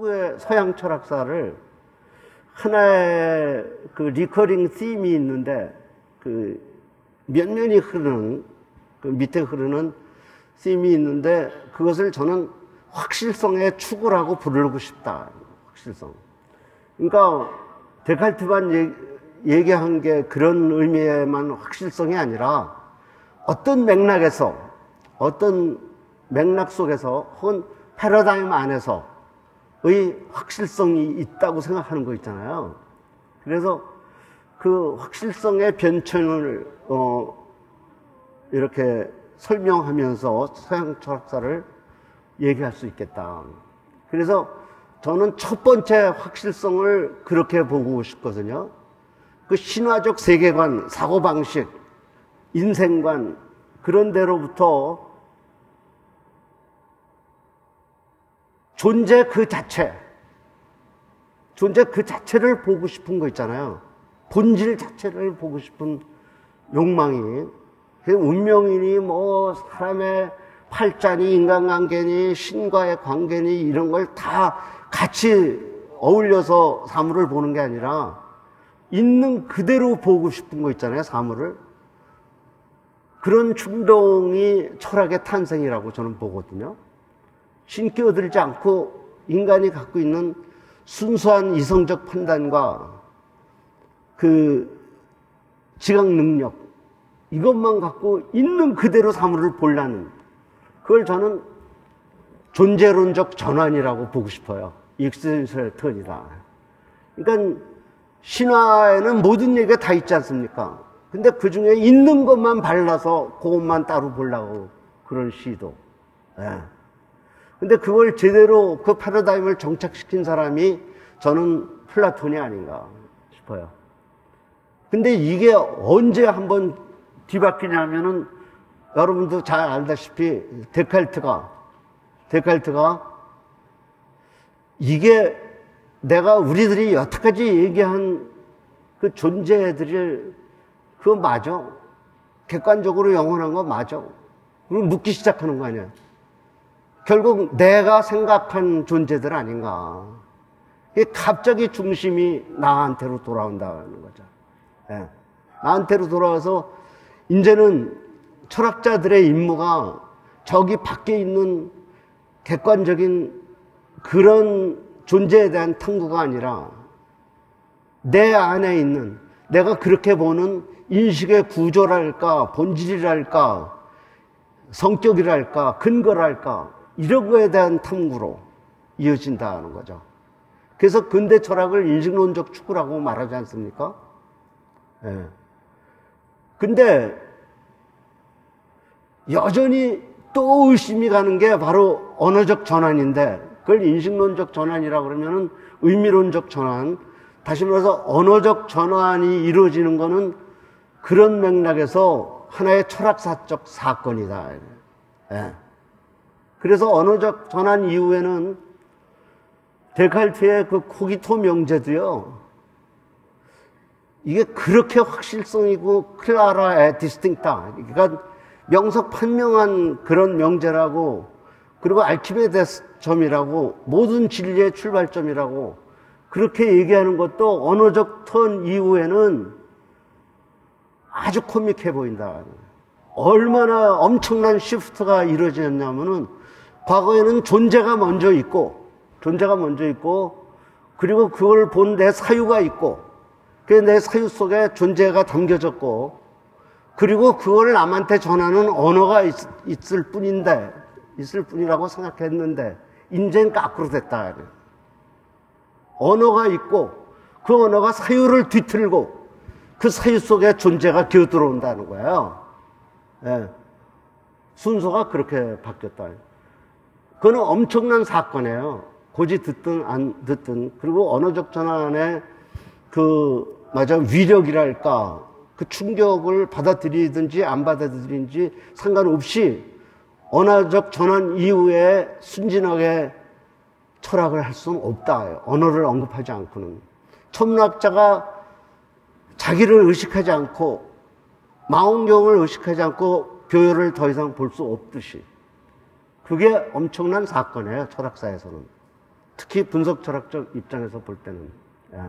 서구의 서양 철학사를 하나의 그 recurring theme이 있는데 그 면면이 흐르는 그 밑에 흐르는 theme이 있는데 그것을 저는 확실성의 추구라고 부르고 싶다. 확실성. 그러니까 데칼트만 얘기한 게 그런 의미에만 확실성이 아니라 어떤 맥락에서 어떤 맥락 속에서 혹은 패러다임 안에서의 확실성이 있다고 생각하는 거 있잖아요. 그래서 그 확실성의 변천을 어 이렇게 설명하면서 서양 철학사를 얘기할 수 있겠다. 그래서 저는 첫 번째 확실성을 그렇게 보고 싶거든요. 그 신화적 세계관, 사고방식, 인생관, 그런 데로부터 존재 그 자체, 존재 그 자체를 보고 싶은 거 있잖아요. 본질 자체를 보고 싶은 욕망이, 운명이니 뭐 사람의 팔자니 인간관계니 신과의 관계니 이런 걸 다 같이 어울려서 사물을 보는 게 아니라 있는 그대로 보고 싶은 거 있잖아요, 사물을. 그런 충동이 철학의 탄생이라고 저는 보거든요. 신 끼어들지 않고 인간이 갖고 있는 순수한 이성적 판단과 그 지각 능력, 이것만 갖고 있는 그대로 사물을 볼라는 그걸 저는 존재론적 전환이라고 보고 싶어요. existential turn이다. 그러니까 신화에는 모든 얘기가 다 있지 않습니까? 근데 그 중에 있는 것만 발라서 그것만 따로 보려고 그런 시도. 예. 근데 그걸 제대로 그 패러다임을 정착시킨 사람이 저는 플라톤이 아닌가 싶어요. 근데 이게 언제 한번 뒤바뀌냐면은 여러분도 잘 알다시피 데칼트가 데칼트가 이게 내가 우리들이 여태까지 얘기한 그 존재들을 그거 맞아. 객관적으로 영원한 거 맞아. 그리고 묻기 시작하는 거 아니야. 결국 내가 생각한 존재들 아닌가. 갑자기 중심이 나한테로 돌아온다는 거죠. 네. 나한테로 돌아와서 이제는 철학자들의 임무가 저기 밖에 있는 객관적인 그런 존재에 대한 탐구가 아니라 내 안에 있는 내가 그렇게 보는 인식의 구조랄까, 본질이랄까, 성격이랄까, 근거랄까, 이런 거에 대한 탐구로 이어진다는 거죠. 그래서 근대 철학을 인식론적 추구라고 말하지 않습니까? 예. 근데 여전히 또 의심이 가는 게 바로 언어적 전환인데 그걸 인식론적 전환이라고 그러면은 의미론적 전환 다시 말해서 언어적 전환이 이루어지는 것은 그런 맥락에서 하나의 철학사적 사건이다. 예. 그래서 언어적 전환 이후에는 데칼트의 그 코기토 명제도요. 이게 그렇게 확실성이고 클라라의 디스팅타. 그러니까 명석 판명한 그런 명제라고 그리고 알키메데스 점이라고 모든 진리의 출발점이라고 그렇게 얘기하는 것도 언어적 턴 이후에는 아주 코믹해 보인다. 얼마나 엄청난 시프트가 이루어졌냐면은 과거에는 존재가 먼저 있고 존재가 먼저 있고 그리고 그걸 본 내 사유가 있고 그 내 사유 속에 존재가 담겨졌고 그리고 그걸 남한테 전하는 언어가 있, 있을 뿐인데 있을 뿐이라고 생각했는데 인젠 거꾸로 됐다. 언어가 있고 그 언어가 사유를 뒤틀고 그 사유 속에 존재가 기어들어온다는 거예요. 예. 순서가 그렇게 바뀌었다. 그거는 엄청난 사건이에요. 고지 듣든 안 듣든 그리고 언어적 전환의 그 맞아 위력이랄까 그 충격을 받아들이든지 안 받아들이든지 상관없이 언어적 전환 이후에 순진하게 철학을 할 수는 없다. 언어를 언급하지 않고는. 천문학자가 자기를 의식하지 않고 망원경을 의식하지 않고 교열을 더 이상 볼 수 없듯이 그게 엄청난 사건이에요. 철학사에서는. 특히 분석 철학적 입장에서 볼 때는. 예.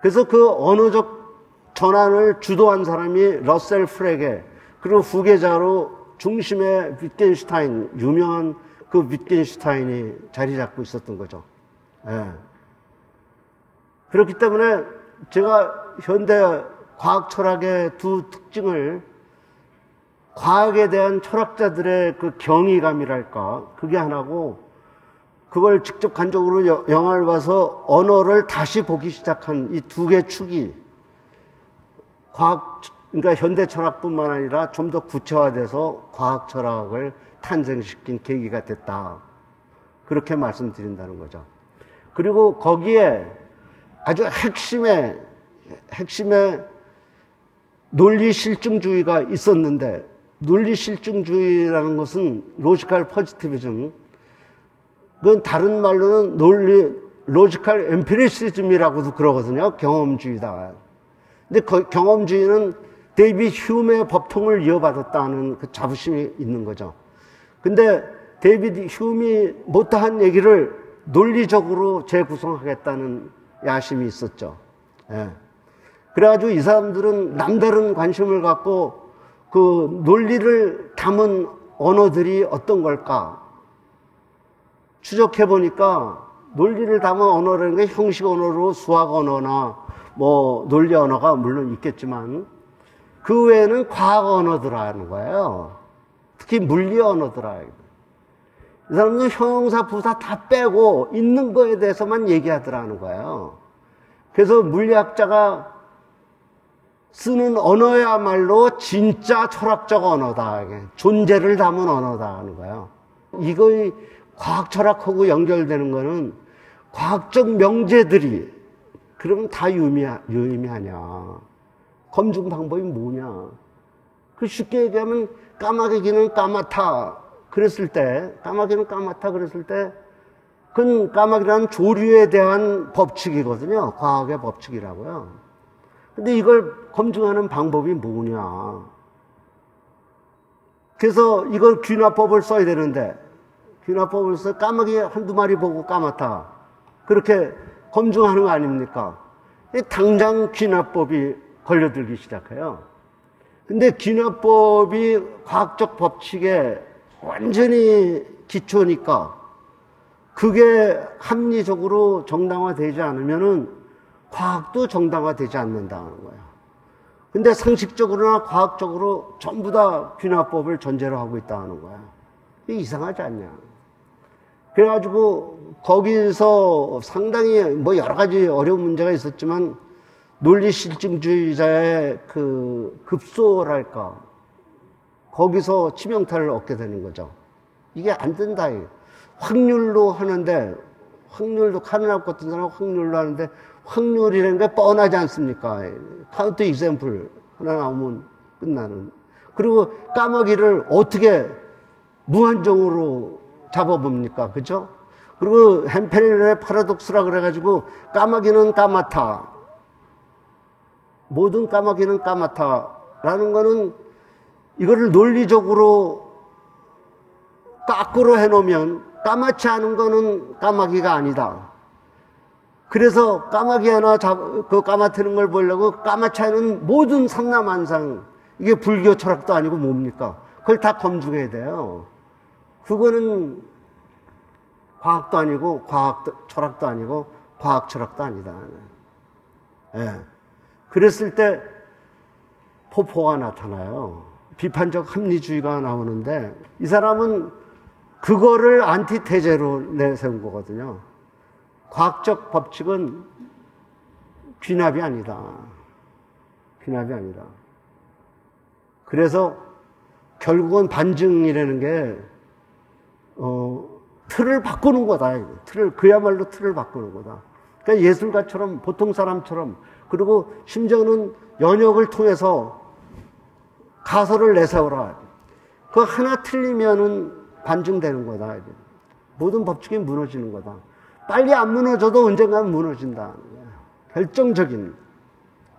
그래서 그 언어적 전환을 주도한 사람이 러셀 프레게 그리고 후계자로 중심에 위켄슈타인 유명한 그 위켄슈타인이 자리 잡고 있었던 거죠. 예. 그렇기 때문에 제가 현대 과학 철학의 두 특징을 과학에 대한 철학자들의 그 경이감이랄까 그게 하나고 그걸 직접 간접으로 영화를 봐서 언어를 다시 보기 시작한 이 두 개 축이 과학 그러니까 현대 철학뿐만 아니라 좀 더 구체화돼서 과학 철학을 탄생시킨 계기가 됐다. 그렇게 말씀드린다는 거죠. 그리고 거기에 아주 핵심의 핵심의 논리 실증주의가 있었는데 논리 실증주의라는 것은 logical positivism 그건 다른 말로는 논리 logical empiricism이라고도 그러거든요. 경험주의다. 근데 그 경험주의는 데이비드 흄의의 법통을 이어받았다는 그 자부심이 있는 거죠. 근데 데이비드 흄이 못한 얘기를 논리적으로 재구성하겠다는 야심이 있었죠. 예. 그래가지고 이 사람들은 남다른 관심을 갖고 그 논리를 담은 언어들이 어떤 걸까 추적해 보니까 논리를 담은 언어라는 게 형식 언어로 수학 언어나 뭐 논리 언어가 물론 있겠지만 그 외에는 과학 언어들하는 거예요. 특히 물리 언어들아. 이 사람들은 형용사, 부사 다 빼고 있는 거에 대해서만 얘기하더라는 거예요. 그래서 물리학자가 쓰는 언어야말로 진짜 철학적 언어다. 존재를 담은 언어다 하는 거예요. 이거의 과학 철학하고 연결되는 거는 과학적 명제들이 그러면 다 유의미, 유의미하냐. 검증 방법이 뭐냐. 그 쉽게 얘기하면 까마귀는 까맣다. 그랬을 때, 까마귀는 까맣다 그랬을 때, 그건 까마귀라는 조류에 대한 법칙이거든요. 과학의 법칙이라고요. 근데 이걸 검증하는 방법이 뭐냐. 그래서 이걸 귀납법을 써야 되는데, 귀납법을 써 까마귀 한두 마리 보고 까맣다. 그렇게 검증하는 거 아닙니까? 당장 귀납법이 걸려들기 시작해요. 근데 기납법이 과학적 법칙에 완전히 기초니까 그게 합리적으로 정당화되지 않으면은 과학도 정당화되지 않는다는 거예요. 근데 상식적으로나 과학적으로 전부 다 귀납법을 전제로 하고 있다는 거야. 이상하지 않냐. 그래가지고 거기서 상당히 뭐 여러 가지 어려운 문제가 있었지만 논리 실증주의자의 그 급소랄까 거기서 치명타를 얻게 되는 거죠. 이게 안 된다. 확률로 하는데 확률도 카르납 같은 사람 확률로 하는데 확률이라는 게 뻔하지 않습니까? counterexample 하나 나오면 끝나는. 그리고 까마귀를 어떻게 무한정으로 잡아봅니까? 그죠? 그리고 햄페리의 파라독스라 그래가지고 까마귀는 까맣다. 모든 까마귀는 까맣다라는 거는 이거를 논리적으로 까꾸로 해놓으면 까맣지 않은 거는 까마귀가 아니다. 그래서 까마귀 하나 잡, 그 까맣다는 걸 보려고 까맣지 않은 모든 삼남한상 이게 불교 철학도 아니고 뭡니까? 그걸 다 검증해야 돼요. 그거는 과학도 아니고 과학 철학도 아니고 과학 철학도 아니다. 예. 네. 그랬을 때 포포가 나타나요. 비판적 합리주의가 나오는데 이 사람은 그거를 안티테제로 내세운 거거든요. 과학적 법칙은 귀납이 아니다. 귀납이 아니다. 그래서 결국은 반증이라는 게, 어, 틀을 바꾸는 거다. 틀을, 그야말로 틀을 바꾸는 거다. 그러니까 예술가처럼, 보통 사람처럼 그리고 심지어는 연역을 통해서 가설을 내세워라. 그 하나 틀리면은 반증되는 거다. 모든 법칙이 무너지는 거다. 빨리 안 무너져도 언젠가는 무너진다. 결정적인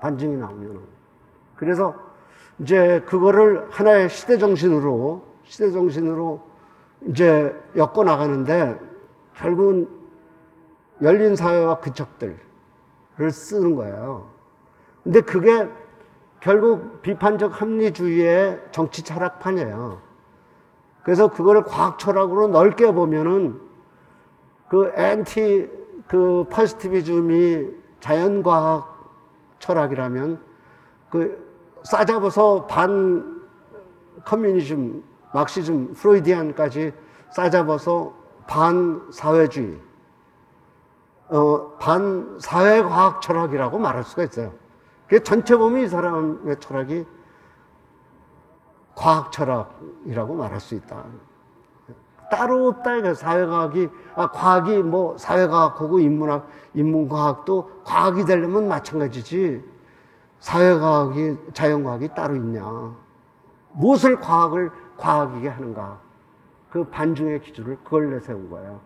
반증이 나오면. 그래서 이제 그거를 하나의 시대 정신으로, 시대 정신으로 이제 엮어 나가는데 결국은 열린 사회와 그척들을 쓰는 거예요. 근데 그게 결국 비판적 합리주의의 정치 철학판이에요. 그래서 그걸 과학 철학으로 넓게 보면은 그 엔티 그 positivism이 자연과학 철학이라면 그 싸잡아서 반 communism, Marxism, Freudian까지 싸잡아서 반 사회주의, 어, 반 사회과학 철학이라고 말할 수가 있어요. 그 전체 보면 이 사람의 철학이 과학 철학이라고 말할 수 있다. 따로 없다. 이거 사회과학이, 아, 과학이 뭐 사회과학하고 인문학, 인문과학도 과학이 되려면 마찬가지지. 사회과학이, 자연과학이 따로 있냐. 무엇을 과학을 과학이게 하는가. 그 반중의 기준을 그걸 내세운 거예요.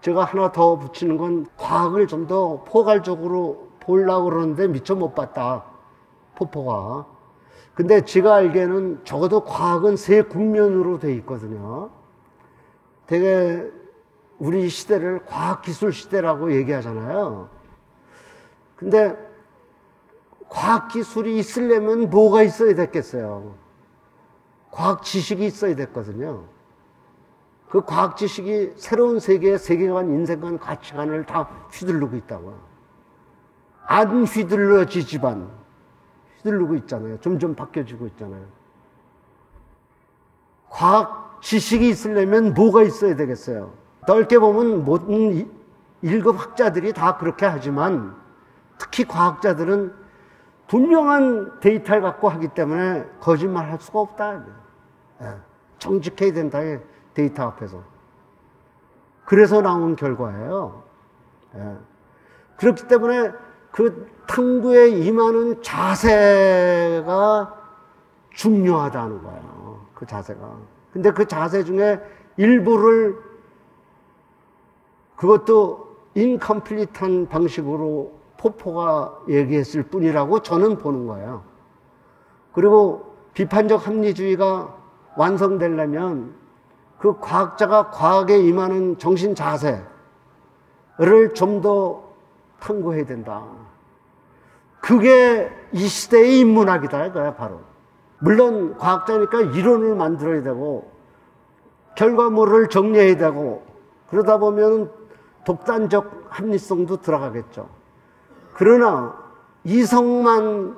제가 하나 더 붙이는 건 과학을 좀 더 포괄적으로 보려고 그러는데 미처 못 봤다. 포포가. 근데 제가 알기에는 적어도 과학은 세 국면으로 돼 있거든요. 되게 우리 시대를 과학기술 시대라고 얘기하잖아요. 근데 과학기술이 있으려면 뭐가 있어야 됐겠어요? 과학 지식이 있어야 됐거든요. 그 과학 지식이 새로운 세계의 세계관, 인생관, 가치관을 다 휘둘르고 있다고. 안 휘둘러지지만 휘둘르고 있잖아요. 점점 바뀌어지고 있잖아요. 과학 지식이 있으려면 뭐가 있어야 되겠어요? 넓게 보면 모든 1급 학자들이 다 그렇게 하지만 특히 과학자들은 분명한 데이터를 갖고 하기 때문에 거짓말 할 수가 없다. 예. 정직해야 된다. 데이터 앞에서. 그래서 나온 결과예요. 예. 그렇기 때문에 그 탐구에 임하는 자세가 중요하다는 거예요. 그 자세가. 근데 그 자세 중에 일부를 그것도 인컴플리트한 방식으로 포포가 얘기했을 뿐이라고 저는 보는 거예요. 그리고 비판적 합리주의가 완성되려면 그 과학자가 과학에 임하는 정신 자세를 좀더 탐구해야 된다. 그게 이 시대의 인문학이다, 이거야, 바로. 물론 과학자니까 이론을 만들어야 되고 결과물을 정리해야 되고 그러다 보면 독단적 합리성도 들어가겠죠. 그러나 이성만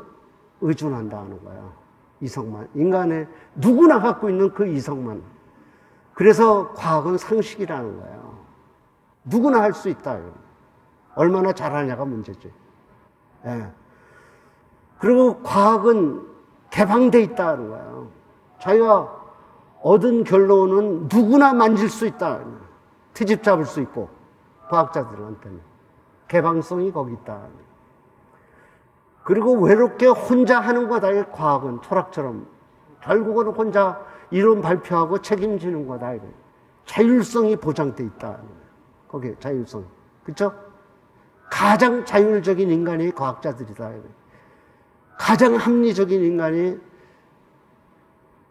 의존한다는 거야. 이성만. 인간의 누구나 갖고 있는 그 이성만. 그래서 과학은 상식이라는 거예요. 누구나 할 수 있다. 얼마나 잘하냐가 문제지. 예. 그리고 과학은 개방돼 있다는 거예요. 자기가 얻은 결론은 누구나 만질 수 있다. 트집 잡을 수 있고 과학자들한테는 개방성이 거기 있다. 그리고 외롭게 혼자 하는 거다. 이 과학은 철학처럼 결국은 혼자 이론 발표하고 책임지는 거다. 자율성이 보장돼 있다. 거기에 자율성. 그렇죠? 가장 자율적인 인간이 과학자들이다. 가장 합리적인 인간이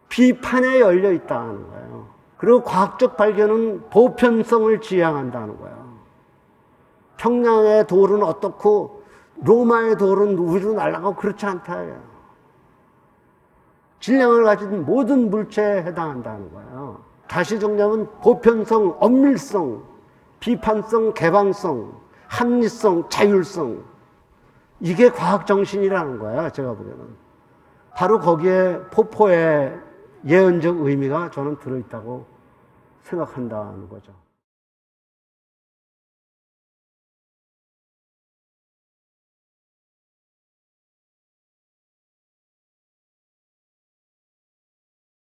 비판에 열려 있다는 거예요. 그리고 과학적 발견은 보편성을 지향한다는 거예요. 평양의 돌은 어떻고 로마의 돌은 위로 날아가고 그렇지 않다. 질량을 가진 모든 물체에 해당한다는 거예요. 다시 정리하면 보편성, 엄밀성, 비판성, 개방성, 합리성, 자율성 이게 과학 정신이라는 거야, 제가 보기에는. 바로 거기에 포포의 예언적 의미가 저는 들어있다고 생각한다는 거죠.